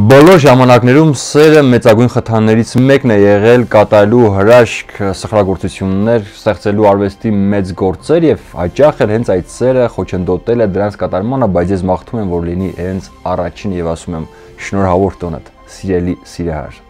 Բոլոր ժամանակներում սերը մեծագույն խթաններից մեկն է եղել կատարելու հրաշք սխրագործություններ, ստեղծելու արվեստի մեծ գործեր եւ հաճախ էլ հենց այդ սերը խոչընդոտել է դրանց կատարմանը, բայց ես մաղթում եմ, որ լինի հենց առաջին եւ ասում եմ շնորհավոր տոնդ, սիրելի սիրահար։